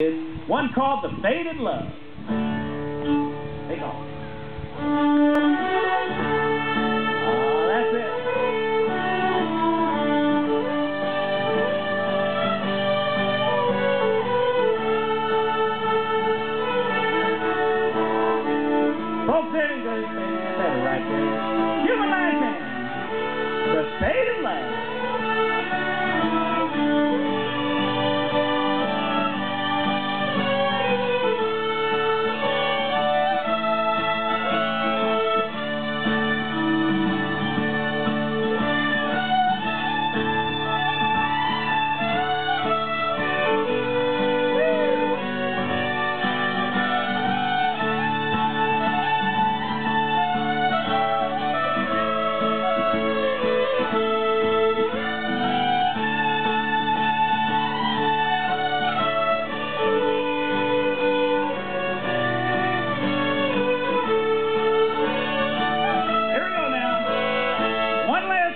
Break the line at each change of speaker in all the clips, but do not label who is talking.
is one called The Faded Love. Take off. Oh, that's it. Folks, you go. Better right there. Human Life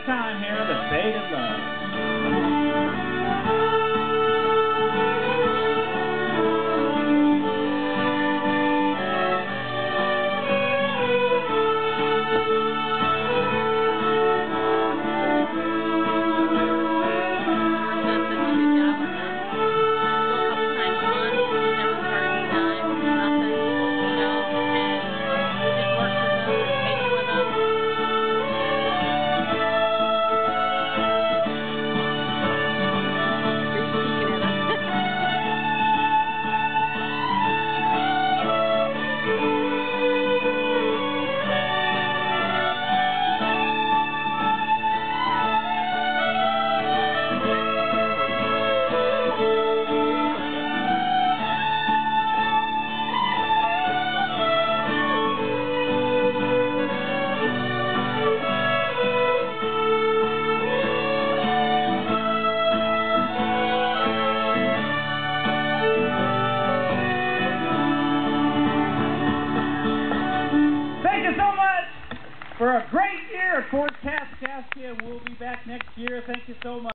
time here, the faded love. For a great year at Fort Kaskaskia. We'll be back next year. Thank you so much.